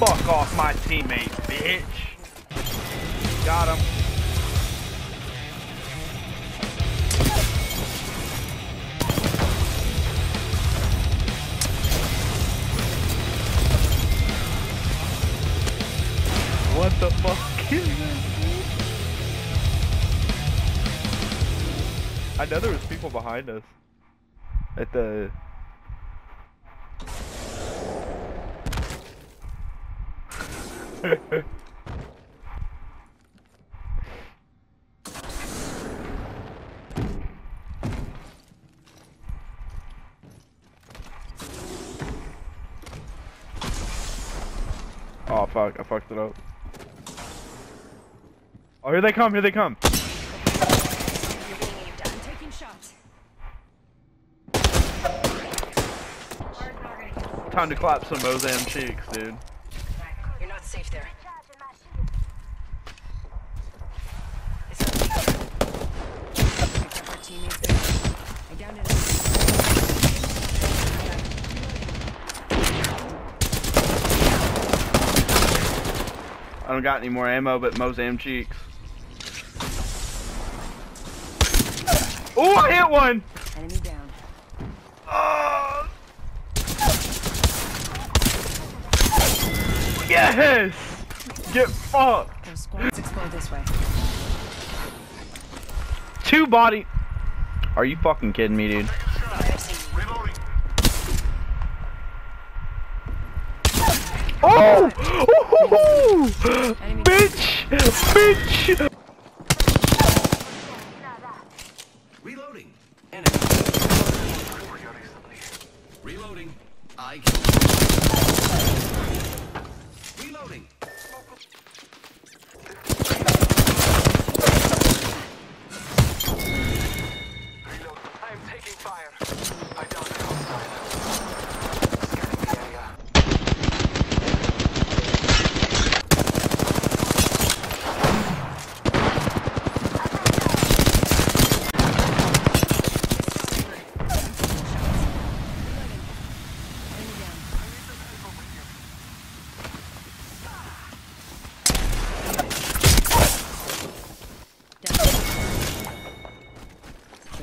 Fuck off my teammate, bitch. Got him. What the fuck is this? I know there was people behind us. At the oh fuck, I fucked it up. Oh, here they come, here they come. Time to clap some Mozam cheeks, dude. You're not safe there. It's Picked up our teammates there. I downed an I don't got any more ammo but Mozam cheeks. Oh, I hit one! enemy down. Uh, yes! Get fucked! Those squads explode this way. Two body. Are you fucking kidding me, dude? Oh! Bitch! Bitch! Reloading. Enemy. Reloading. I. Reloading.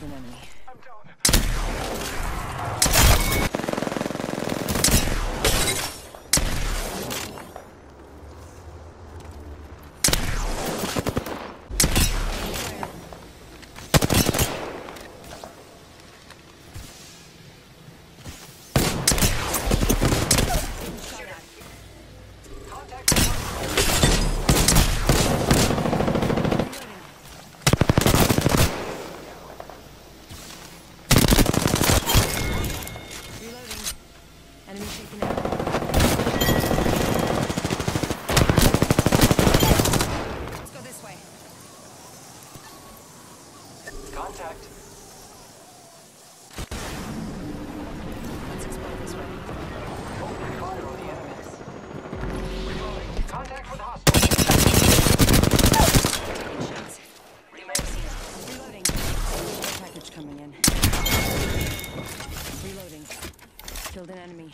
Killed an enemy. I'm down. Reloading. Enemy taken out. Let's go this way. Contact. Let's explore this way. Open fire on the enemies. Reloading. Contact with hostile. Taking shots. Reloading. Care package coming in. Reloading. Killed an enemy.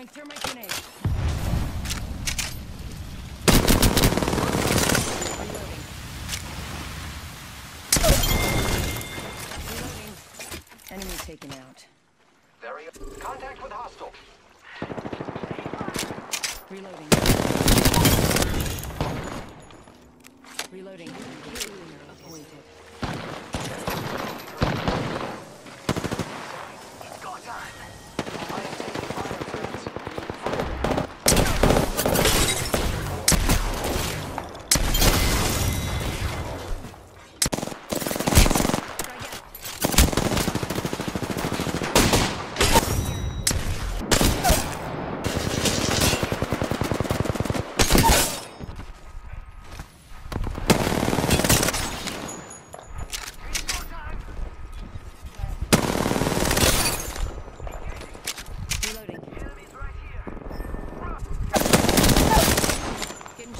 Throwing thermite grenade. Reloading. Enemy taken out. Very contact with hostile. Reloading. Reloading.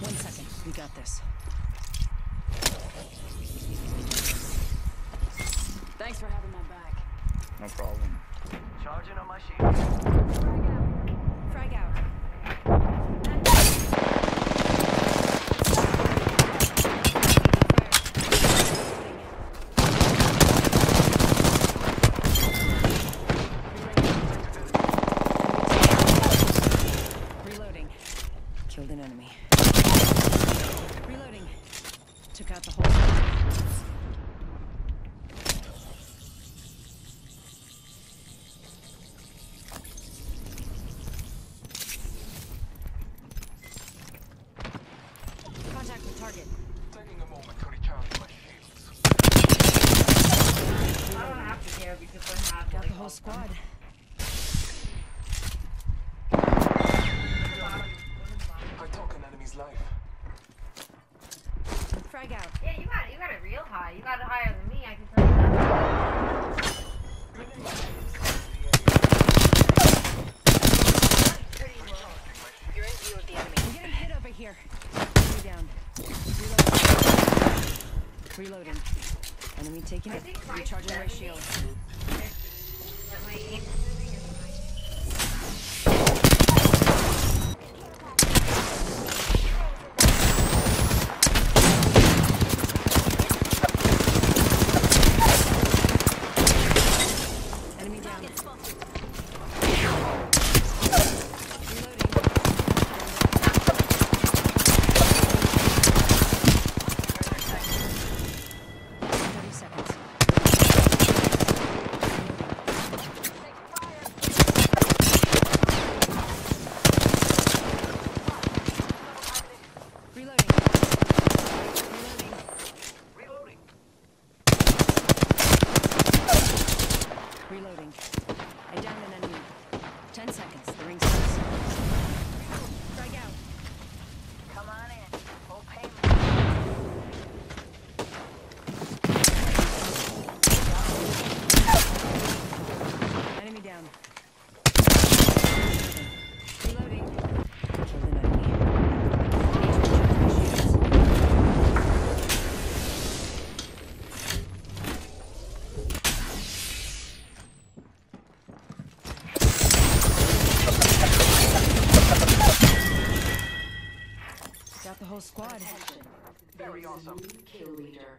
One second. We got this. Thanks for having my back. No problem. Charging on my shield. Reloading. Enemy taking it. Recharging my shield. Enemy down. whole squad. Attention. Very awesome. Kill leader.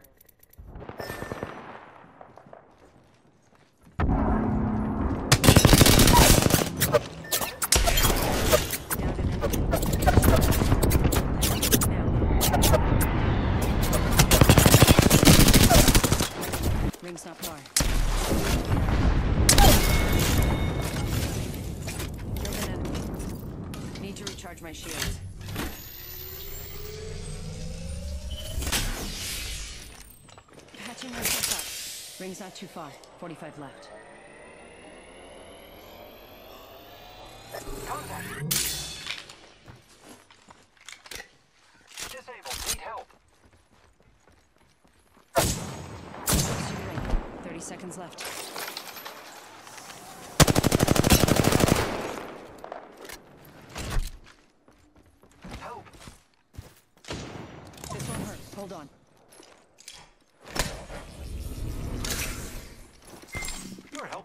Ring's not too far. 45 left. Help. 30 seconds left. Hold on.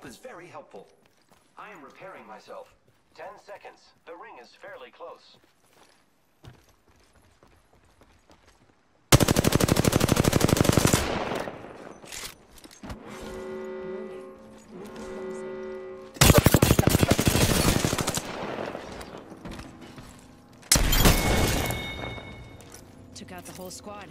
Is very helpful. I am repairing myself. Ten seconds. The ring is fairly close. Took out the whole squad.